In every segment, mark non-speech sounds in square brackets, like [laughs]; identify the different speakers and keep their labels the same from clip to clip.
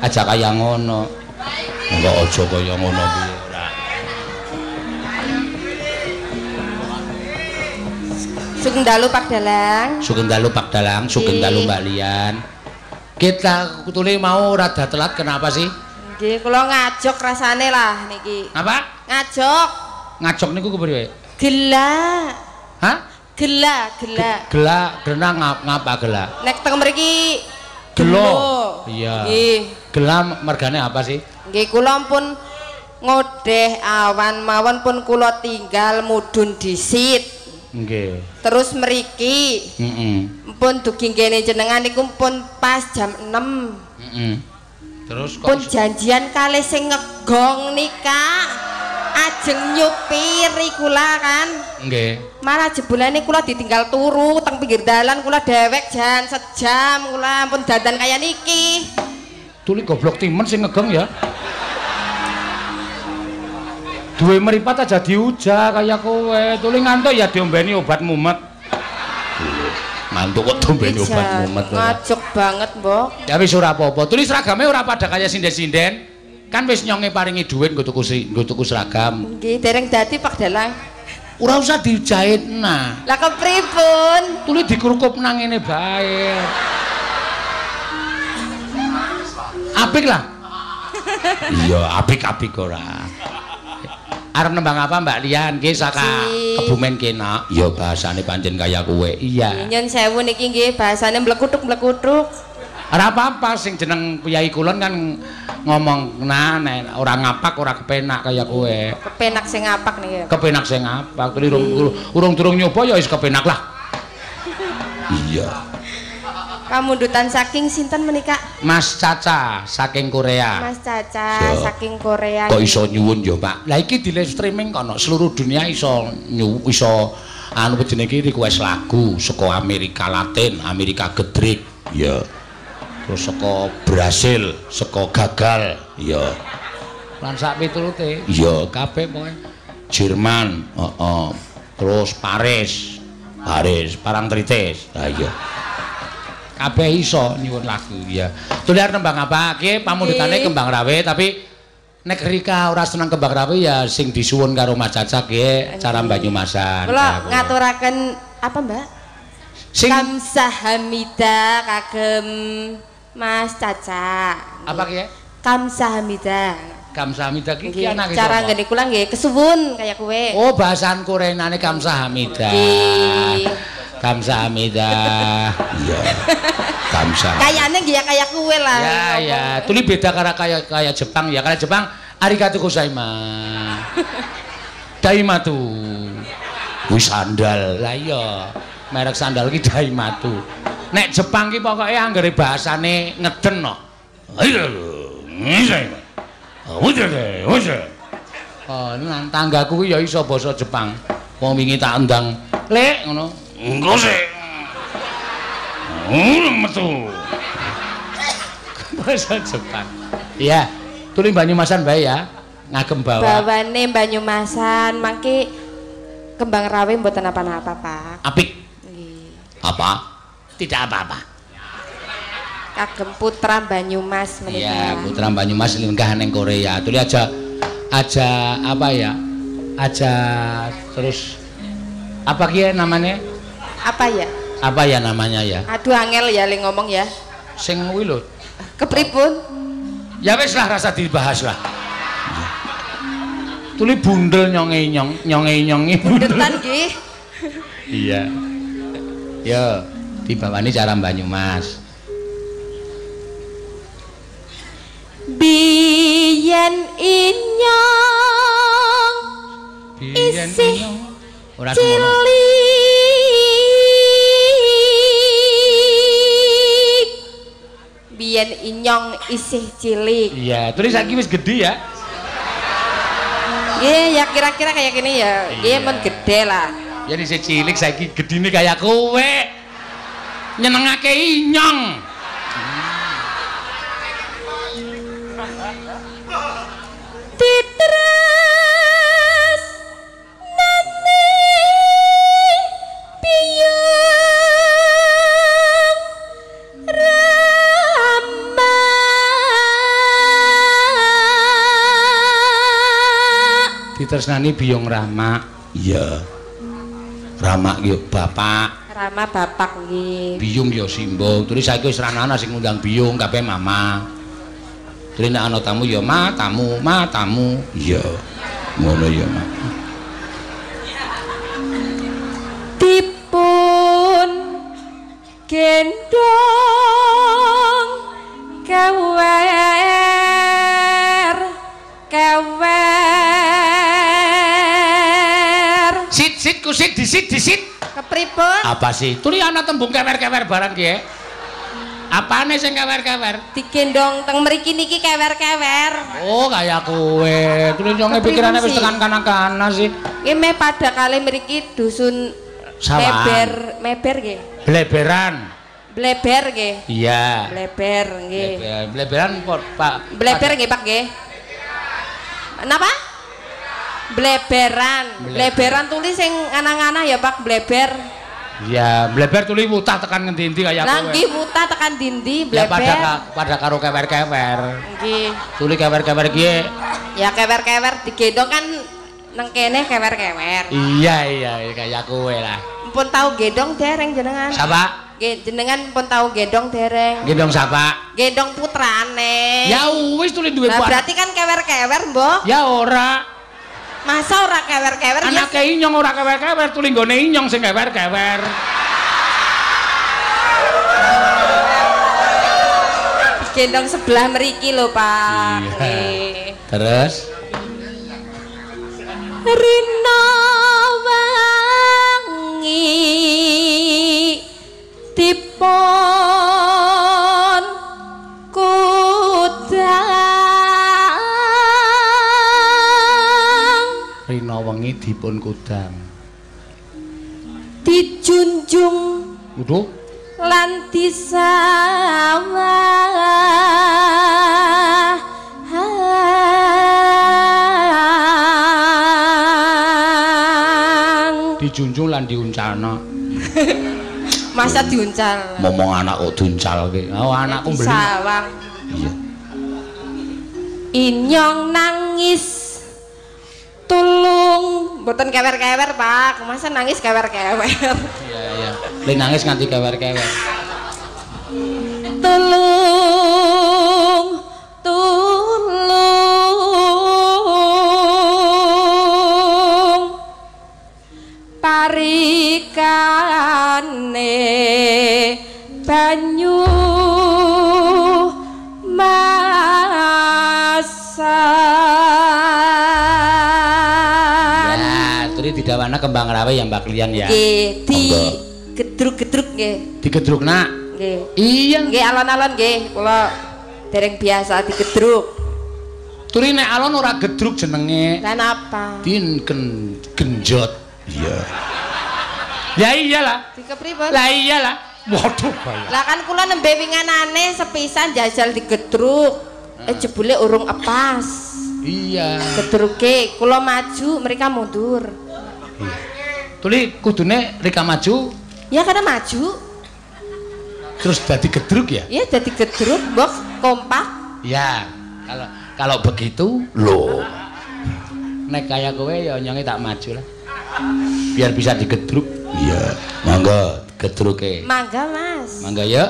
Speaker 1: aja kaya ngono enggak aja kaya ngono ora
Speaker 2: Sugeng dalu Pak Dalang.
Speaker 1: sugeng dalu Pak Dalang sugeng dalu Mbak Lian kita tuli mau rada telat kenapa sih
Speaker 2: Nggih, kula ngajok rasane lah niki.
Speaker 1: apa
Speaker 2: Ngajok.
Speaker 1: ngajok niku kepriye
Speaker 2: Gela.
Speaker 1: hah
Speaker 2: Gela, gela.
Speaker 1: gelak genang ngap ngapa gelak
Speaker 2: Nek teng mriki
Speaker 1: Gelo. Iya.
Speaker 2: Nggih.
Speaker 1: gelam mergane apa sih
Speaker 2: Nggih kula pun ngodeh awan mawon pun kula tinggal mudhun disit.
Speaker 1: nggih
Speaker 2: Terus mriki
Speaker 1: heeh
Speaker 2: pun dugi kene jenengan niku pun pas jam 6.
Speaker 1: heeh terus kok
Speaker 2: Pun janjian kalih sing ngegong nika. Ajeng nyupiri kula kan.
Speaker 1: nggih.
Speaker 2: Malah jebulane kula ditinggal turu teng pinggir dalan kula dewek jan sejam kula pun dandan kaya niki.
Speaker 1: tuli goblok timen sing ngegeng ya. Duwe meripat aja diuja kaya kowe. Tuli ngantuk ya diombeni obat mumet. Mantuk kok diombeni obat
Speaker 2: Jan,
Speaker 1: mumet
Speaker 2: Ngajok banget, Mbok.
Speaker 1: ya wis ora apa-apa. Tuli seragame ora pada kaya sinden-sinden kan wis nyonge paringi dhuwit nggo tuku nggo tuku seragam.
Speaker 2: Nggih, dereng dadi Pak Dalang.
Speaker 1: ora usah dijahit nah.
Speaker 2: Lah kepripun?
Speaker 1: tuli dikurukup nang ngene bae. Apik lah. Iya apik-apik ora. Arep nembang apa Mbak Lian? Nggih saka. Kebumen kena ya bahasane pancen kaya kowe. Iya.
Speaker 2: Nyun sewu niki nggih bahasane mlekutuk-mlekutuk.
Speaker 1: Ora apa-apa sing jeneng Kyai Kulon kan ngomong nah nek ora ngapak ora kepenak kaya kowe
Speaker 2: Kepenak sing ngapak niki.
Speaker 1: kepenak sing ngapak tuli urung urung durung nyoba ya wis kepenak lah iya
Speaker 2: Kamundutan saking sinten menika?
Speaker 1: Mas Caca saking Korea
Speaker 2: Mas Caca
Speaker 1: Ya.
Speaker 2: saking Korea.
Speaker 1: kok iso nyuwun ya Pak lah iki di live streaming kono seluruh dunia iso nyu iso anu jenenge iki request lagu saka Amerika Latin Amerika Gedrik ya terus saka Brasil saka Gagal ya lan sak piturute? Ya kabeh pokoke. Jerman heeh. Terus Paris. Paris Parangtritis lah iya. Kabeh iso nyuwun lagu ya tuliar nembang apa? Ki pamundutane kembang rawe tapi nek Rika ora seneng kembang rawe ya sing disuwun karo Mas Caca ki cara Banyumasan.
Speaker 2: Kula
Speaker 1: Ya, Bu.
Speaker 2: ngaturaken apa, Mbak?
Speaker 1: sing
Speaker 2: Kamsahamida kagem Mas Caca.
Speaker 1: apa ki ya?
Speaker 2: Kamsahamida.
Speaker 1: Kamsahamnida ki ki
Speaker 2: Nggih,
Speaker 1: anak
Speaker 2: cara ngene kula nggih kesuwun kaya kowe.
Speaker 1: Oh bahasan Koreanane Kamsahamida
Speaker 2: Nggih.
Speaker 1: Kamsahamida iya. Kamsa
Speaker 2: Kayane nggih ya kaya kowe lah.
Speaker 1: ya ya. Tuli beda karo kaya kaya Jepang ya. Kaya Jepang arigatou gozaimasu. Daimatu. Kuwi sandal. Lah iya merek sandal ki daimatu nek Jepang ki pokoke anggere bahasane ngeden no Oh, nang tanggaku ki ya iso basa Jepang. Wong wingi tak endang, "Lek," ngono. Engko sik. Ngono metu. [laughs] Bahasa Jepang. Iya, tuli Banyumasan bae ya. Ngagem bawa.
Speaker 2: Bawane Banyumasan mangke kembang rawe mboten apa-apa, Pak.
Speaker 1: Apik.
Speaker 2: Nggih.
Speaker 1: Apa? Tidak apa-apa.
Speaker 2: Kagem putra Banyumas menika.
Speaker 1: Iya, putra Banyumas lenggah ning Korea. Tuli aja aja apa ya? Aja terus apa ki ya namanya?
Speaker 2: Apa ya?
Speaker 1: Apa ya namanya ya?
Speaker 2: Aduh angel ya le ngomong ya.
Speaker 1: Sing kuwi lho.
Speaker 2: Kepripun?
Speaker 1: Ya wis lah rasa dibahas lah. Tuli bundel nyonge nyong, nyonge nyongi bundel.
Speaker 2: Detan nggih.
Speaker 1: Iya. Yo, dibawani cara Banyumas.
Speaker 2: Biyen inyong Isih
Speaker 1: semono.
Speaker 2: cilik. Biyen inyong isih cilik.
Speaker 1: Iya, terus saiki wis gedhe ya.
Speaker 2: Nggih, ya kira-kira kayak gini ya.
Speaker 1: Iya.
Speaker 2: men gede lah.
Speaker 1: Ya dise cilik saiki gedine kaya kowe. nyenengake inyong.
Speaker 2: Titres nane piyang rama.
Speaker 1: Ditresnani biyong rama? Iya. Rama yuk bapak.
Speaker 2: Rama bapak nggih.
Speaker 1: Biyung yo Simbo. Terus saiki wis ra ana sing ngundang Biyung kabeh mama. Terus nek ana tamu yo ma tamu, ma tamu. Iya. Ngono ya, Ma.
Speaker 2: Dipun gendong kewer kewer
Speaker 1: Sit sit kusit disit disit.
Speaker 2: Kepripun
Speaker 1: Apa sih? Tuli ana tembung kewer-kewer barang ki. Apane sing kewer-kewer?
Speaker 2: digendong teng mriki niki kewer-kewer
Speaker 1: Oh, kayak kowe. Tuli nyonge
Speaker 2: Kepripun
Speaker 1: pikirane wis tekan kanan-kanan sih.
Speaker 2: Iki me pada kali mriki dusun
Speaker 1: Sawaan.
Speaker 2: meber meber nggih
Speaker 1: Bleberan.
Speaker 2: bleber nggih
Speaker 1: Iya.
Speaker 2: bleber nggih
Speaker 1: Bleberan, Pak.
Speaker 2: bleber nggih Pak nggih Napa? Bleberan.
Speaker 1: Bleber.
Speaker 2: Bleberan tulis sing anang-anah ya Pak bleber.
Speaker 1: Iya, bleber tuli wutah tekan ngendi-endi kaya
Speaker 2: Lah
Speaker 1: kowe.
Speaker 2: nggih muta tekan dindi
Speaker 1: Ya pada
Speaker 2: bleber.
Speaker 1: ka- pada karo kewer-kewer.
Speaker 2: Nggih.
Speaker 1: Tuli kewer-kewer ki.
Speaker 2: Ya kewer-kewer digendong kan nang kene kewer-kewer.
Speaker 1: Iya, iya, kaya kowe lah.
Speaker 2: Pun tahu gendong dereng jenengan.
Speaker 1: Sapa?
Speaker 2: Jenengan pun tahu gendong dereng.
Speaker 1: Gendong sapa?
Speaker 2: Gendong putrane.
Speaker 1: Ya wis tuli duwe
Speaker 2: Nah, berarti kan kewer-kewer, Mbok.
Speaker 1: Ya ora.
Speaker 2: Masa ora kewer-kewer ya
Speaker 1: Anake inyong ora kewer-kewer, tuli nggone inyong sing kewer-kewer.
Speaker 2: gendong sebelah meriki lho, Pak.
Speaker 1: Iya. Terus
Speaker 2: Rina dipun kudang. dijunjung
Speaker 1: Waduh,
Speaker 2: lan disawah
Speaker 1: dijunjung lan diuncalno. [laughs]
Speaker 2: masa diuncal
Speaker 1: Momong anak kok duncal ki. Oh, anakku beli.
Speaker 2: sawang
Speaker 1: Iya.
Speaker 2: inyong nangis tulung mboten kewer-kewer pak masa nangis kewer-kewer
Speaker 1: Iya, iya. Le nangis nganti kewer-kewer.
Speaker 2: tulung tulung parikane
Speaker 1: didawana kembang rawe ya Mbak Klian ya.
Speaker 2: nggih di gedruk-gedruk nggih
Speaker 1: Digedruk nak.
Speaker 2: nggih
Speaker 1: Iya.
Speaker 2: nggih alon-alon nggih kula dereng biasa digedruk
Speaker 1: Turi nek alon ora gedruk jenenge.
Speaker 2: lan apa
Speaker 1: Din gen genjot. Iya. Ya iyalah.
Speaker 2: dikepripun
Speaker 1: Lah iyalah. Waduh, bayar.
Speaker 2: lah kan kula nembe winganane sepisan jajal digedruk eh jebule urung epas
Speaker 1: Iya.
Speaker 2: gedruke kula maju mereka mundur
Speaker 1: Tuli kudune Rika maju
Speaker 2: ya karena maju
Speaker 1: terus dadi gedruk ya?
Speaker 2: ya jadi gedruk mbok kompak
Speaker 1: Ya. Kalau kalau begitu loh. Nek kaya kowe ya nyonge tak maju lah. Biar bisa digedruk. Iya. Monggo gedruke.
Speaker 2: mangga mas
Speaker 1: Mangga ya.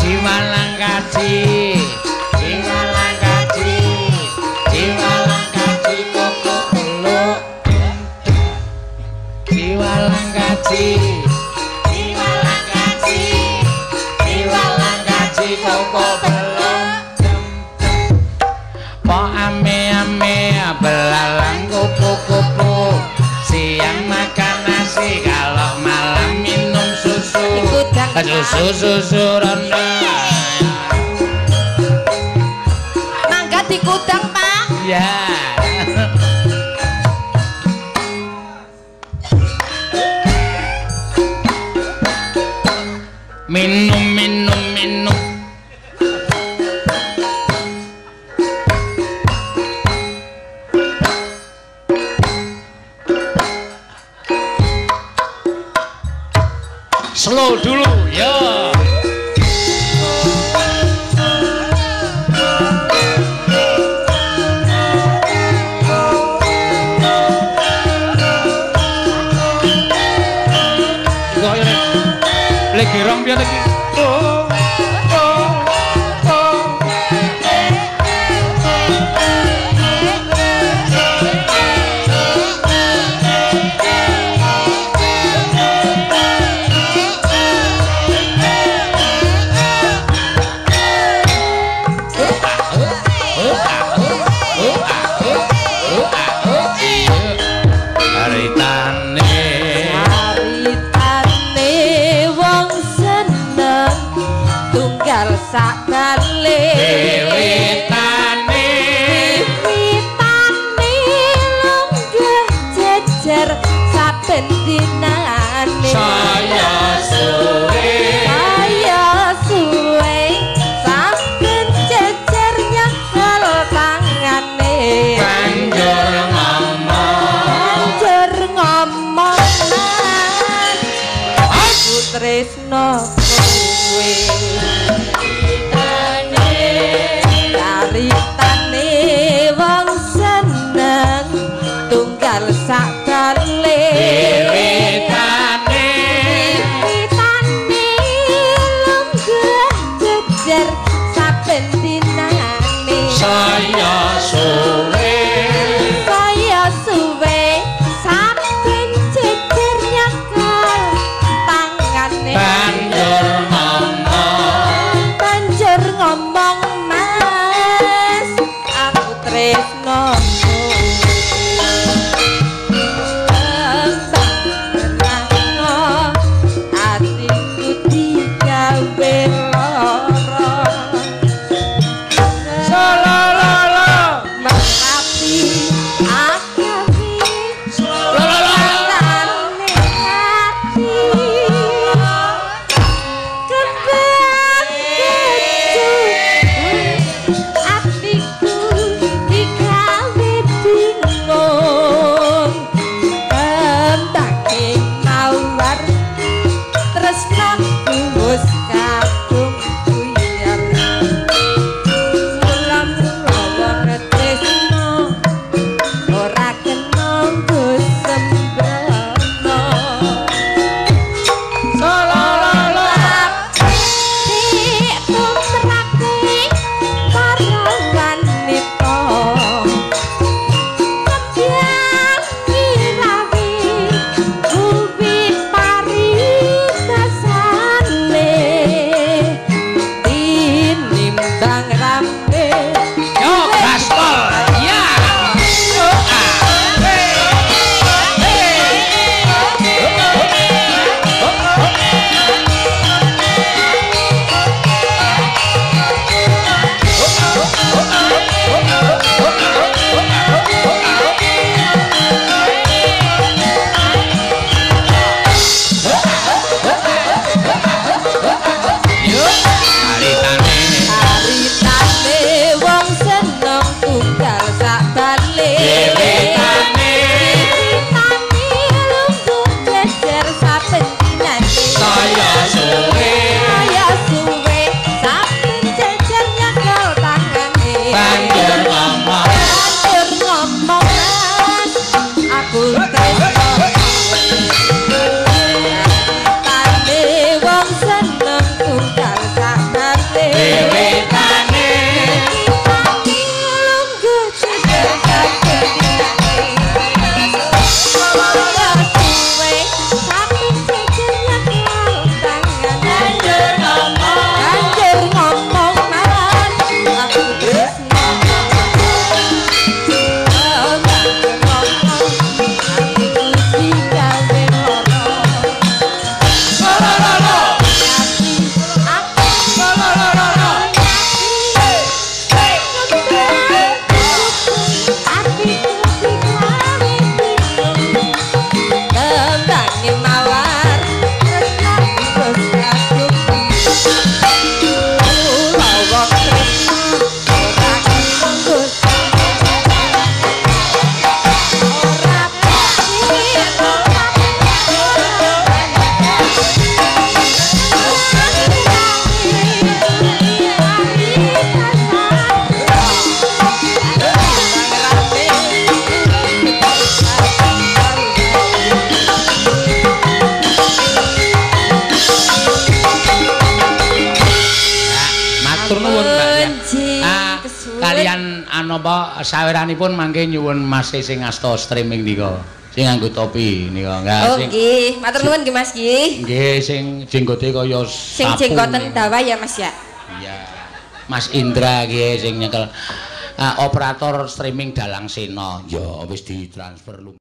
Speaker 1: Jiwalang kaji, jiwalang kaji koko peluk. Po ame-ame belalang kupu-kupu. Siang makan nasi kalau malam minum susu. Susu susu rondo
Speaker 2: mangga dikudang pak.
Speaker 1: Ya Minum [laughs] sak
Speaker 2: balik
Speaker 1: wiwitan
Speaker 2: We.
Speaker 1: Kalian anu apa saweranipun mangke nyuwun Mas E sing asta streaming nika. Sing nganggo topi nika enggak
Speaker 2: Oh
Speaker 1: sing
Speaker 2: nggih, matur nuwun nggih Mas nggih.
Speaker 1: nggih sing jenggote kaya
Speaker 2: Sing jenggoten dawa ya Mas ya.
Speaker 1: Iya. Mas Indra nggih sing nyekel ah, operator streaming Dalang Sena. Ya wis ditransfer.